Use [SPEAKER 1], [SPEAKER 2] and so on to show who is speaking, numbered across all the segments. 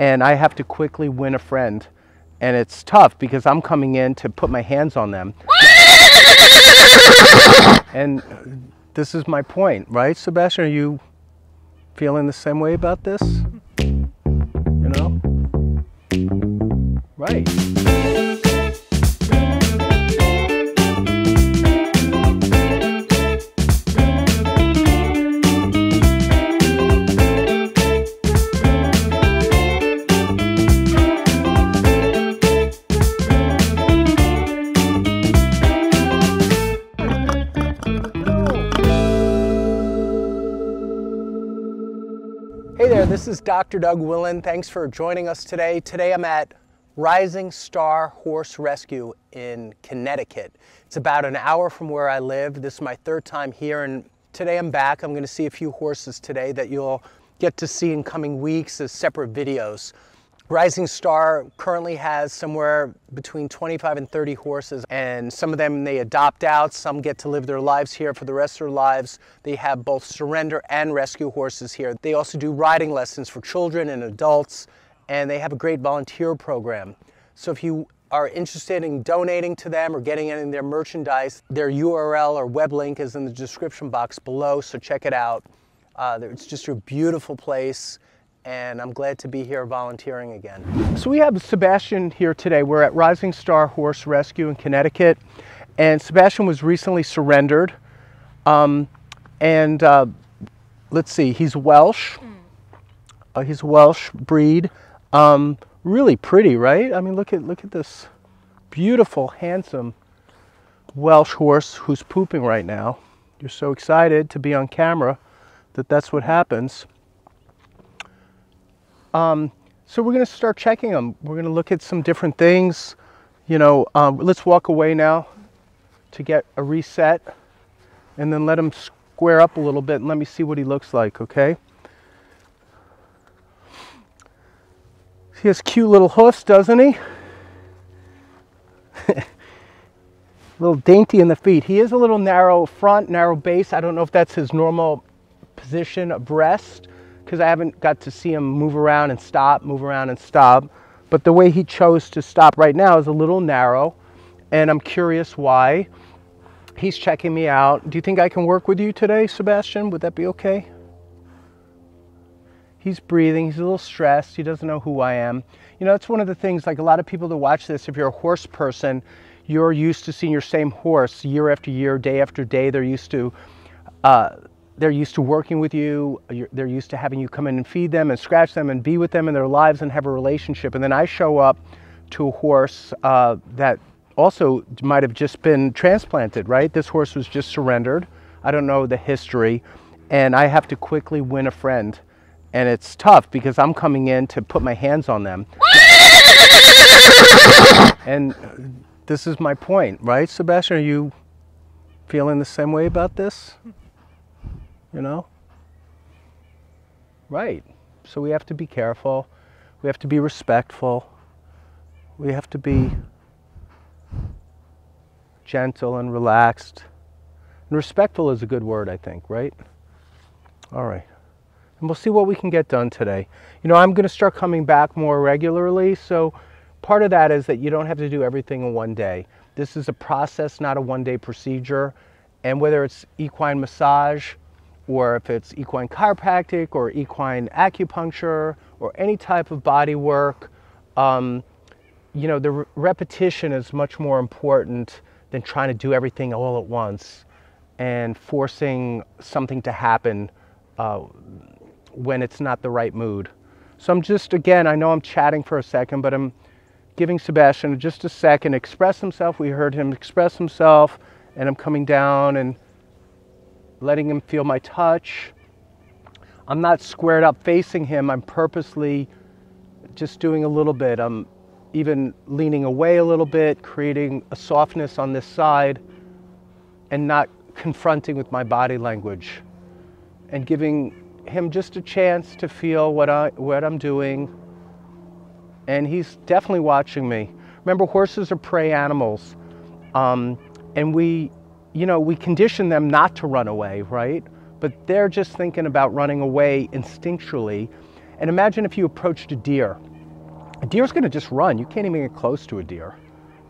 [SPEAKER 1] and I have to quickly win a friend. And it's tough because I'm coming in to put my hands on them. and this is my point, right, Sebastian? Are you feeling the same way about this? You know? Right. Dr. Doug Willen. Thanks for joining us today. Today I'm at Rising Starr Horse Rescue in Connecticut. It's about an hour from where I live. This is my third time here, and today I'm back. I'm going to see a few horses today that you'll get to see in coming weeks as separate videos. Rising Starr currently has somewhere between 25 and 30 horses, and some of them they adopt out, some get to live their lives here for the rest of their lives. They have both surrender and rescue horses here. They also do riding lessons for children and adults, and they have a great volunteer program. So if you are interested in donating to them or getting any of their merchandise, their URL or web link is in the description box below, so check it out. Uh, it's just a beautiful place and I'm glad to be here volunteering again. So we have Sebastian here today. We're at Rising Starr Horse Rescue in Connecticut, and Sebastian was recently surrendered. Um, and uh, let's see, he's Welsh. Mm. Uh, he's Welsh breed. Um, really pretty, right? I mean, look at look at this beautiful, handsome Welsh horse who's pooping right now. You're so excited to be on camera that that's what happens. Um, so we're going to start checking them. We're going to look at some different things. You know, um, let's walk away now to get a reset and then let him square up a little bit and let me see what he looks like, okay? He has cute little hoofs, doesn't he? a little dainty in the feet. He is a little narrow front, narrow base. I don't know if that's his normal position of rest because I haven't got to see him move around and stop, move around and stop. But the way he chose to stop right now is a little narrow, and I'm curious why. He's checking me out. Do you think I can work with you today, Sebastian? Would that be okay? He's breathing, he's a little stressed, he doesn't know who I am. You know, it's one of the things, like a lot of people that watch this, if you're a horse person, you're used to seeing your same horse year after year, day after day. They're used to uh, they're used to working with you. They're used to having you come in and feed them and scratch them and be with them in their lives and have a relationship. And then I show up to a horse uh, that also might have just been transplanted, right? This horse was just surrendered. I don't know the history. And I have to quickly win a friend. And it's tough because I'm coming in to put my hands on them. and this is my point, right, Sebastian? Are you feeling the same way about this? You know? Right. So we have to be careful. We have to be respectful. We have to be gentle and relaxed. And respectful is a good word, I think, right? All right. And we'll see what we can get done today. You know, I'm going to start coming back more regularly. So part of that is that you don't have to do everything in one day. This is a process, not a one day procedure. And whether it's equine massage, or if it's equine chiropractic or equine acupuncture or any type of body work, um, you know, the re repetition is much more important than trying to do everything all at once and forcing something to happen uh, when it's not the right mood. So I'm just, again, I know I'm chatting for a second, but I'm giving Sebastian just a second express himself. We heard him express himself, and I'm coming down and letting him feel my touch. I'm not squared up facing him. I'm purposely just doing a little bit. I'm even leaning away a little bit, creating a softness on this side, and not confronting with my body language, and giving him just a chance to feel what, I, what I'm doing. And he's definitely watching me. Remember, horses are prey animals. Um, and we you know, we condition them not to run away, right? But they're just thinking about running away instinctually. And imagine if you approached a deer a deer's going to just run. You can't even get close to a deer.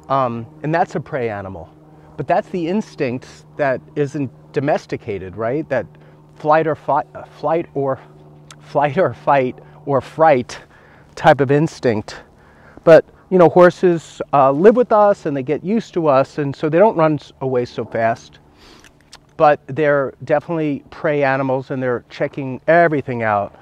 [SPEAKER 1] Um, and that's a prey animal. But that's the instinct that isn't domesticated, right? That flight or fight, uh, flight or flight or fight or fright type of instinct. But you know, horses uh, live with us and they get used to us, and so they don't run away so fast. But they're definitely prey animals, and they're checking everything out.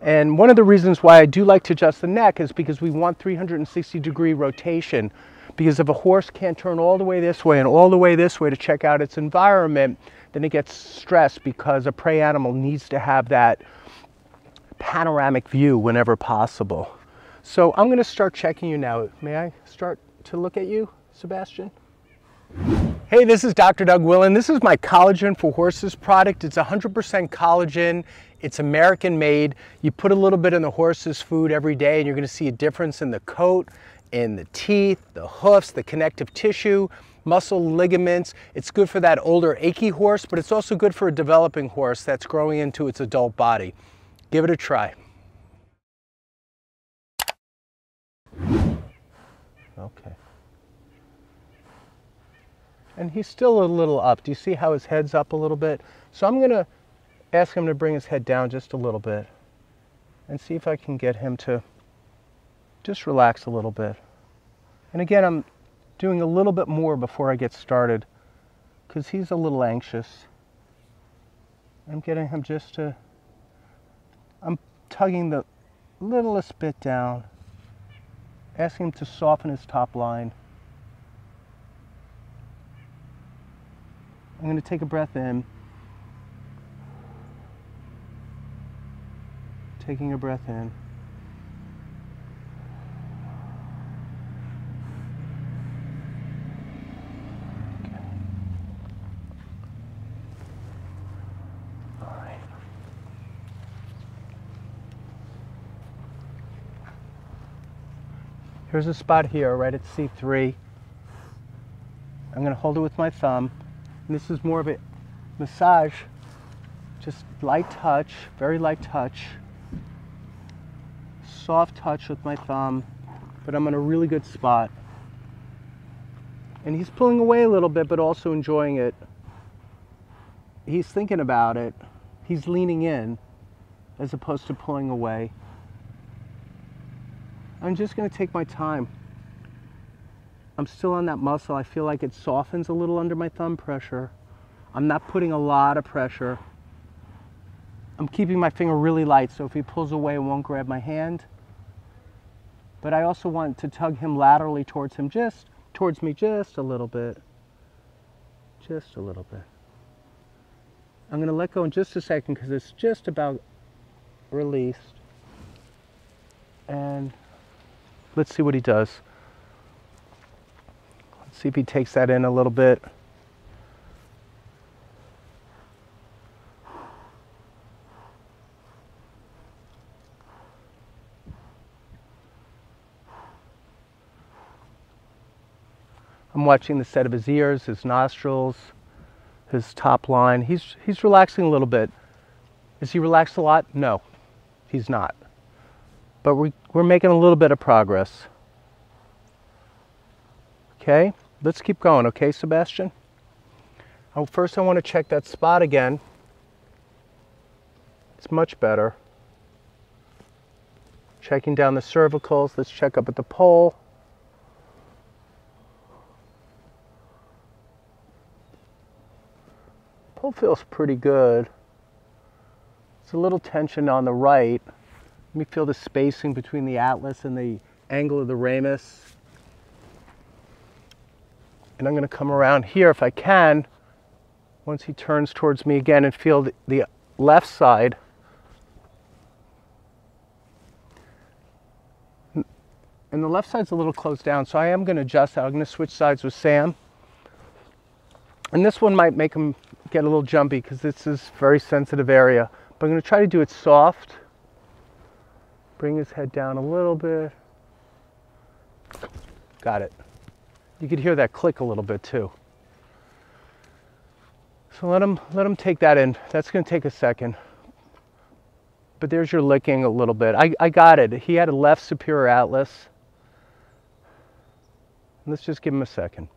[SPEAKER 1] And one of the reasons why I do like to adjust the neck is because we want 360 degree rotation. Because if a horse can't turn all the way this way and all the way this way to check out its environment, then it gets stressed because a prey animal needs to have that panoramic view whenever possible. So I'm going to start checking you now. May I start to look at you, Sebastian? Hey, this is Dr. Doug Willen. This is my Collagen for Horses product. It's 100% collagen. It's American made. You put a little bit in the horse's food every day and you're gonna see a difference in the coat, in the teeth, the hoofs, the connective tissue, muscle ligaments. It's good for that older achy horse, but it's also good for a developing horse that's growing into its adult body. Give it a try. Okay. And he's still a little up. Do you see how his head's up a little bit? So I'm going to ask him to bring his head down just a little bit and see if I can get him to just relax a little bit. And again, I'm doing a little bit more before I get started because he's a little anxious. I'm getting him just to, I'm tugging the littlest bit down asking him to soften his top line. I'm going to take a breath in. Taking a breath in. Here's a spot here right at C3. I'm going to hold it with my thumb. And this is more of a massage, just light touch, very light touch. Soft touch with my thumb, but I'm in a really good spot. And he's pulling away a little bit, but also enjoying it. He's thinking about it. He's leaning in as opposed to pulling away. I'm just going to take my time. I'm still on that muscle. I feel like it softens a little under my thumb pressure. I'm not putting a lot of pressure. I'm keeping my finger really light so if he pulls away, it won't grab my hand. But I also want to tug him laterally towards him, just towards me just a little bit. Just a little bit. I'm going to let go in just a second because it's just about released. And Let's see what he does. Let's see if he takes that in a little bit. I'm watching the set of his ears, his nostrils, his top line. He's, he's relaxing a little bit. Is he relaxed a lot? No, he's not but we, we're making a little bit of progress. Okay, let's keep going, okay, Sebastian? Oh, first I want to check that spot again. It's much better. Checking down the cervicals. Let's check up at the poll. Poll feels pretty good. It's a little tension on the right. Let me feel the spacing between the atlas and the angle of the ramus. And I'm going to come around here if I can, once he turns towards me again and feel the, the left side. And the left side's a little closed down, so I am going to adjust that. I'm going to switch sides with Sam. And this one might make him get a little jumpy because this is very sensitive area. But I'm going to try to do it soft. Bring his head down a little bit. Got it. You could hear that click a little bit too. So let him, let him take that in. That's going to take a second. but there's your licking a little bit. I, I got it. He had a left superior atlas. Let's just give him a second.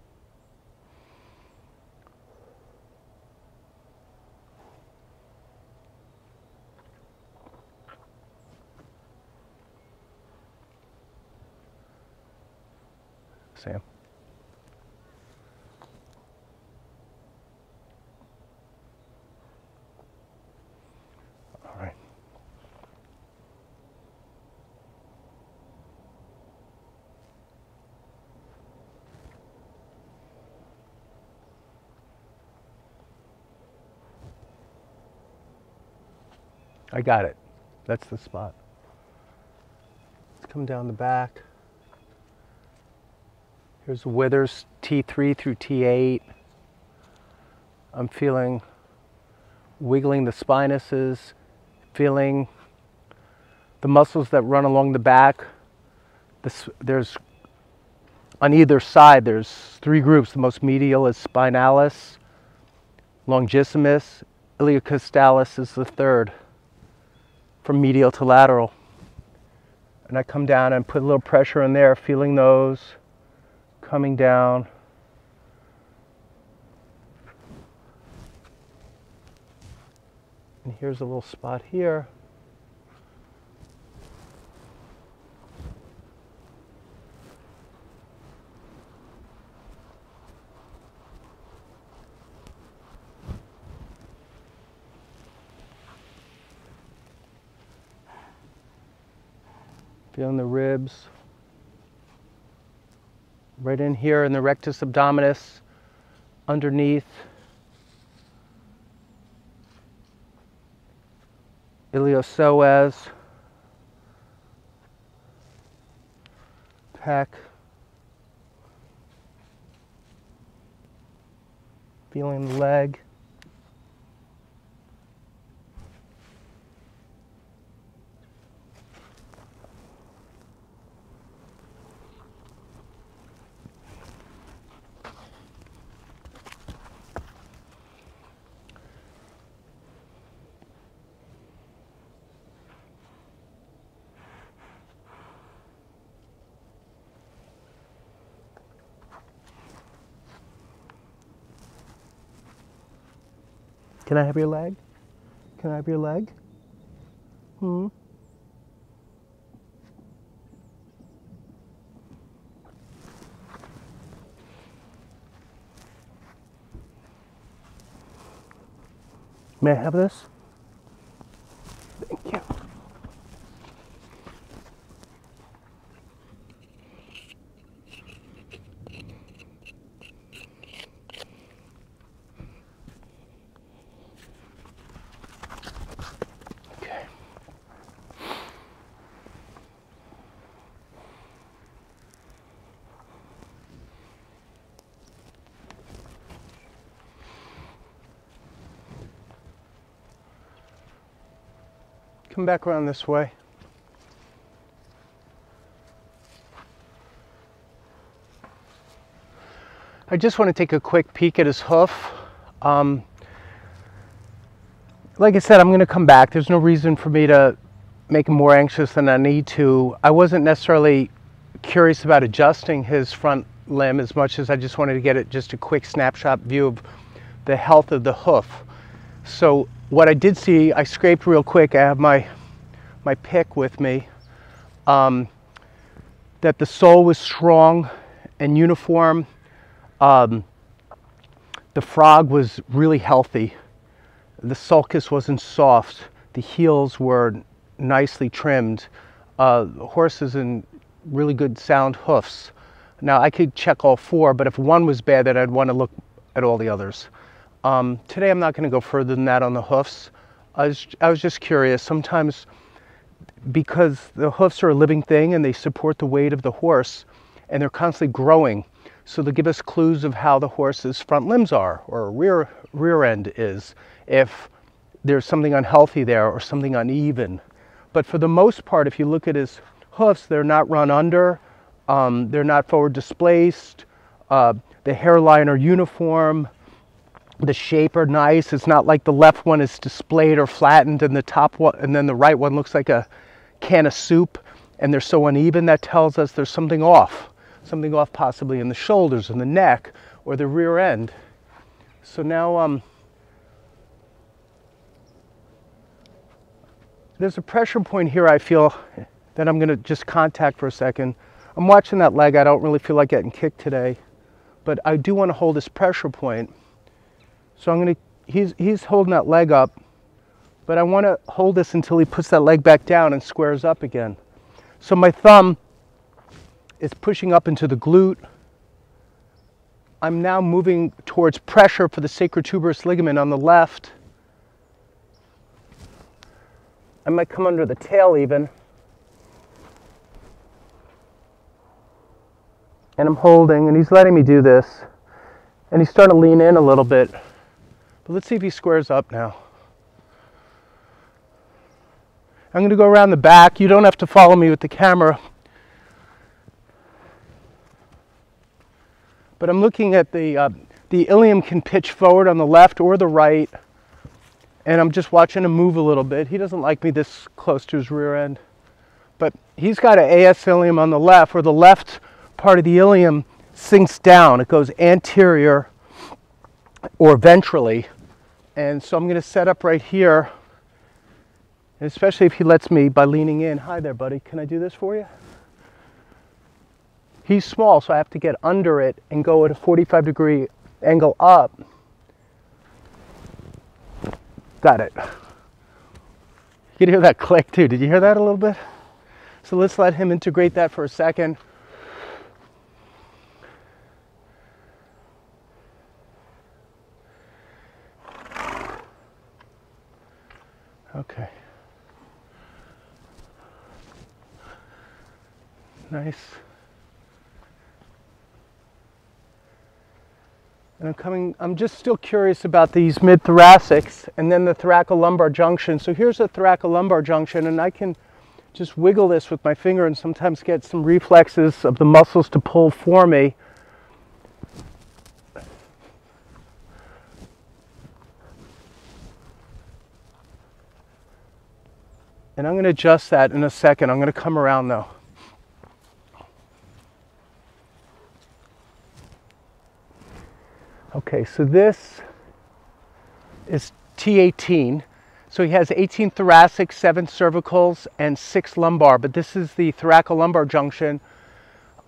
[SPEAKER 1] Sam. All right. I got it. That's the spot. Let's come down the back. Here's withers T3 through T8. I'm feeling wiggling the spinuses, feeling the muscles that run along the back. This, there's on either side, there's three groups. The most medial is spinalis, longissimus, iliocostalis is the third, from medial to lateral. And I come down and put a little pressure in there, feeling those coming down. And here's a little spot here. Feeling the ribs right in here in the rectus abdominis, underneath. Iliopsoas, pec, feeling the leg. Can I have your leg? Can I have your leg? Hmm? May I have this? Come back around this way. I just want to take a quick peek at his hoof. Um, like I said, I'm going to come back. There's no reason for me to make him more anxious than I need to. I wasn't necessarily curious about adjusting his front limb as much as I just wanted to get it just a quick snapshot view of the health of the hoof. So what I did see, I scraped real quick. I have my my pick with me. Um, that the sole was strong and uniform. Um, the frog was really healthy. The sulcus wasn't soft. The heels were nicely trimmed. Uh, the horse is in really good sound hoofs. Now I could check all four, but if one was bad, then I'd want to look at all the others. Um, today I'm not going to go further than that on the hoofs. I was, I was just curious. Sometimes because the hoofs are a living thing and they support the weight of the horse and they're constantly growing. So they give us clues of how the horse's front limbs are or rear, rear end is if there's something unhealthy there or something uneven. But for the most part, if you look at his hoofs, they're not run under, um, they're not forward displaced, uh, the hairline are uniform, the shape are nice. It's not like the left one is displayed or flattened and the top one and then the right one looks like a can of soup and they're so uneven that tells us there's something off. Something off possibly in the shoulders and the neck or the rear end. So now um, there's a pressure point here I feel that I'm gonna just contact for a second. I'm watching that leg. I don't really feel like getting kicked today, but I do want to hold this pressure point. So I'm gonna, he's, he's holding that leg up, but I want to hold this until he puts that leg back down and squares up again. So my thumb is pushing up into the glute. I'm now moving towards pressure for the sacrotuberous ligament on the left. I might come under the tail even. And I'm holding, and he's letting me do this. And he's starting to lean in a little bit. But let's see if he squares up now. I'm going to go around the back. You don't have to follow me with the camera. But I'm looking at the, uh, the ilium can pitch forward on the left or the right. And I'm just watching him move a little bit. He doesn't like me this close to his rear end. But he's got an AS ilium on the left, where the left part of the ilium sinks down. It goes anterior or ventrally. And so I'm going to set up right here especially if he lets me by leaning in. Hi there, buddy. Can I do this for you? He's small, so I have to get under it and go at a 45 degree angle up. Got it. You can hear that click too. Did you hear that a little bit? So let's let him integrate that for a second. Okay. Nice. And I'm coming, I'm just still curious about these mid-thoracics and then the thoracolumbar junction. So here's a thoracolumbar junction and I can just wiggle this with my finger and sometimes get some reflexes of the muscles to pull for me. And I'm going to adjust that in a second. I'm going to come around though. Okay, so this is T18. So he has 18 thoracic, 7 cervicals, and 6 lumbar, but this is the thoracolumbar junction.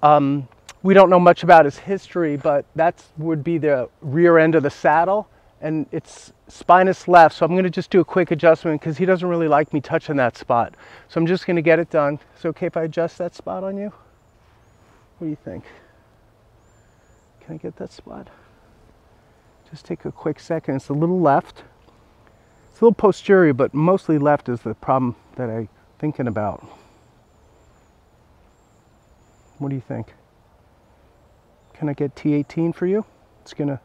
[SPEAKER 1] Um, we don't know much about his history, but that would be the rear end of the saddle, and it's spinous left, so I'm going to just do a quick adjustment because he doesn't really like me touching that spot. So I'm just going to get it done. Is it okay if I adjust that spot on you? What do you think? Can I get that spot? Just take a quick second. It's a little left. It's a little posterior, but mostly left is the problem that I'm thinking about. What do you think? Can I get T18 for you? It's gonna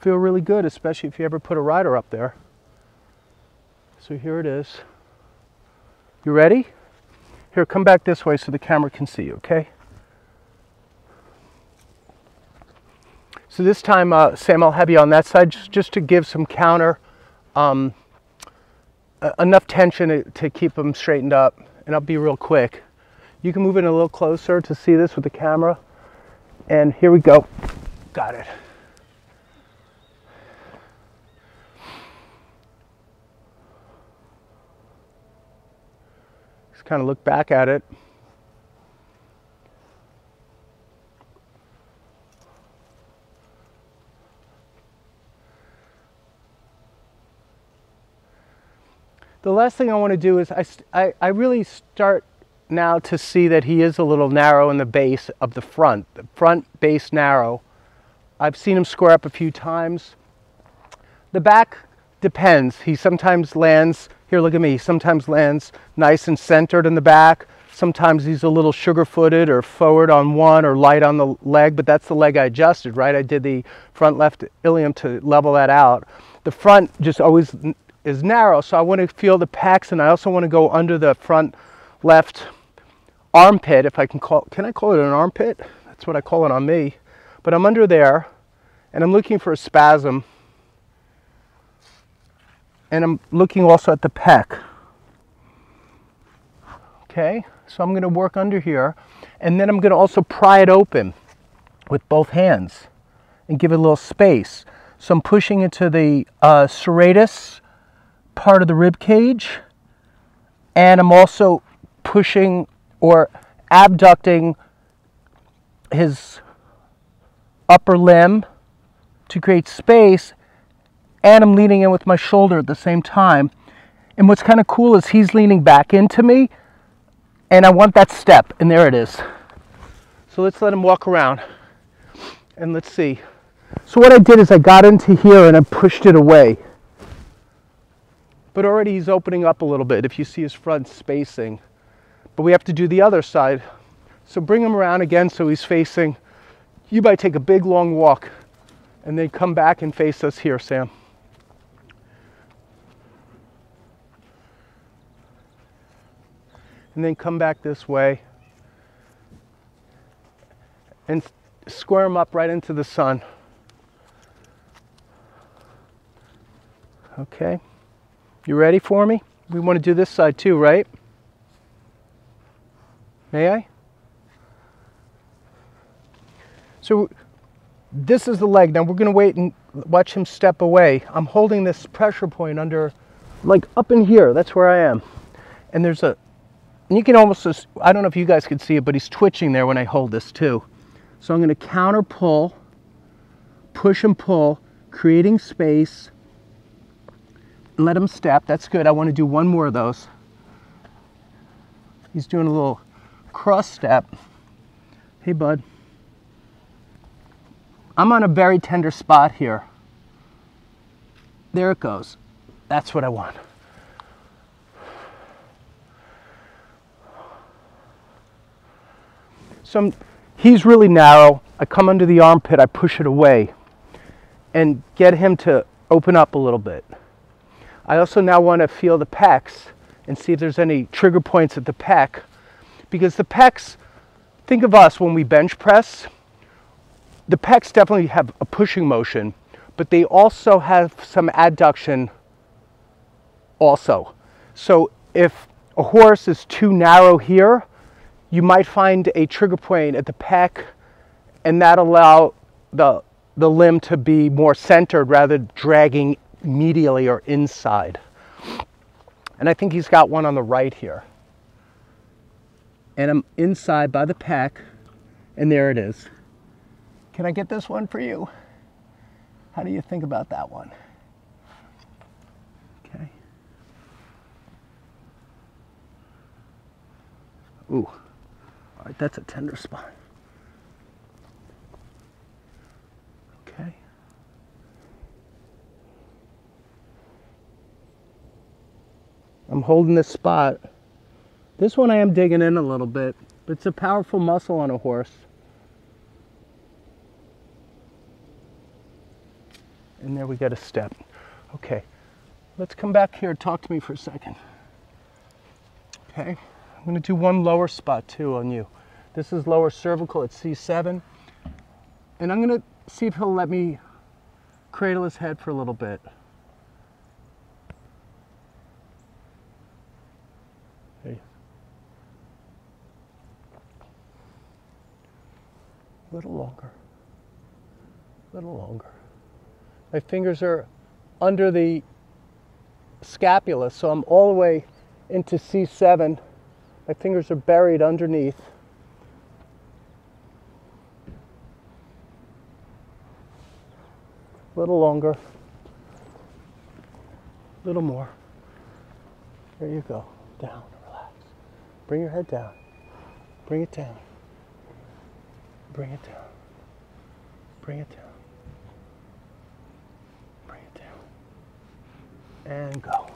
[SPEAKER 1] feel really good, especially if you ever put a rider up there. So here it is. You ready? Here, come back this way so the camera can see you, okay? So this time, uh, Sam, I'll have you on that side just, just to give some counter, um, enough tension to, to keep them straightened up. And I'll be real quick. You can move in a little closer to see this with the camera. And here we go. Got it. Kind of look back at it. the last thing I want to do is I, I, I, really start now to see that he is a little narrow in the base of the front. The front base narrow. I've seen him square up a few times. The back depends. He sometimes lands, here look at me, sometimes lands nice and centered in the back. Sometimes he's a little sugar-footed or forward on one or light on the leg, but that's the leg I adjusted, right? I did the front left ilium to level that out. The front just always is narrow, so I want to feel the pecs, and I also want to go under the front left armpit, if I can call, can I call it an armpit? That's what I call it on me. But I'm under there, and I'm looking for a spasm. And I'm looking also at the pec. Okay, so I'm going to work under here, and then I'm going to also pry it open with both hands and give it a little space. So I'm pushing into the uh, serratus part of the rib cage, and I'm also pushing or abducting his upper limb to create space and I'm leaning in with my shoulder at the same time. And what's kind of cool is he's leaning back into me and I want that step and there it is. So let's let him walk around and let's see. So what I did is I got into here and I pushed it away. But already he's opening up a little bit if you see his front spacing. But we have to do the other side. So bring him around again so he's facing. You might take a big long walk and then come back and face us here, Sam. And then come back this way and square them up right into the sun. Okay, you ready for me? We want to do this side too, right? May I? So this is the leg. Now we're going to wait and watch him step away. I'm holding this pressure point under, like up in here. That's where I am. And there's a, and you can almost, just, I don't know if you guys can see it, but he's twitching there when I hold this too. So I'm going to counter pull, push and pull, creating space, let him step. That's good. I want to do one more of those. He's doing a little cross step. Hey, bud. I'm on a very tender spot here. There it goes. That's what I want. So I'm, he's really narrow. I come under the armpit, I push it away and get him to open up a little bit. I also now want to feel the pecs and see if there's any trigger points at the pec because the pecs, think of us when we bench press, the pecs definitely have a pushing motion, but they also have some adduction also. So if a horse is too narrow here, you might find a trigger point at the pec and that allow the, the limb to be more centered rather dragging medially or inside. And I think he's got one on the right here. And I'm inside by the pec, and there it is. Can I get this one for you? How do you think about that one? Okay. Ooh, that's a tender spot. Okay. I'm holding this spot. This one I am digging in a little bit, but it's a powerful muscle on a horse. and there we get a step. Okay, let's come back here talk to me for a second. Okay, I'm gonna do one lower spot too on you. This is lower cervical at C7. And I'm gonna see if he'll let me cradle his head for a little bit. Hey. A little longer. A little longer. My fingers are under the scapula, so I'm all the way into C7. My fingers are buried underneath. A little longer. A little more. There you go. Down, relax. Bring your head down. Bring it down. Bring it down. Bring it down. Bring it down. And go.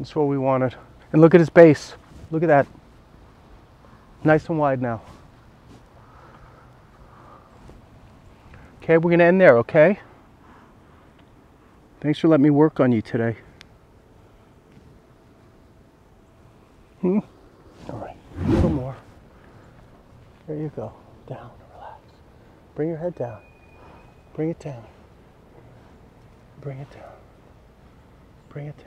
[SPEAKER 1] That's what we wanted. And look at his base. Look at that. Nice and wide now. Okay, we're going to end there, okay? Thanks for letting me work on you today. Hmm? All right, a little more. There you go. Down, relax. Bring your head down. Bring it down. Bring it down. Bring it down.